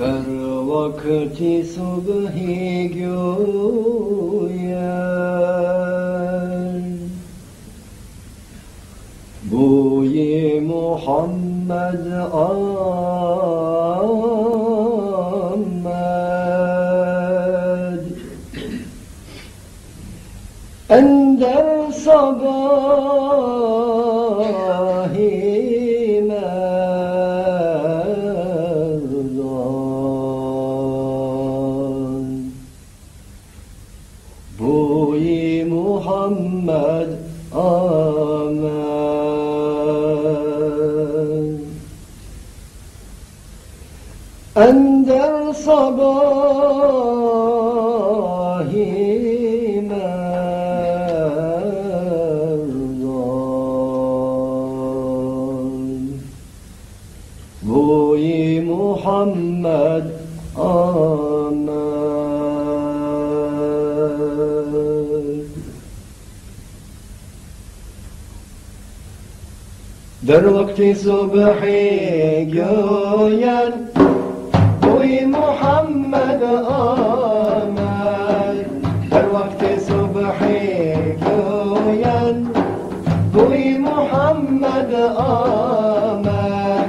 Her vakti subhi güyen Buyi Muhammed Ahmed. Ender sabah محمد آمين. أندر صباهي محمد آه در وقت صبحی گوید بوی محمد آمد. در وقت صبحی گوید بوی محمد آمد.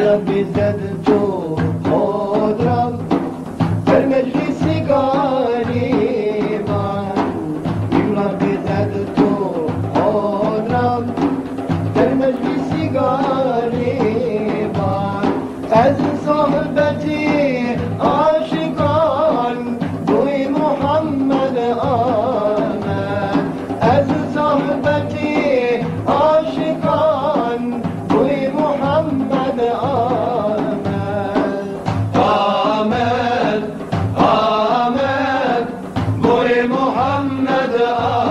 dünya bizdedir çok hodram Her meclisi gariban Dünya bizdedir çok hodram Her meclisi gariban Ezin sohbeti aşıkan Duy Muhammed aşıkan محمد آه.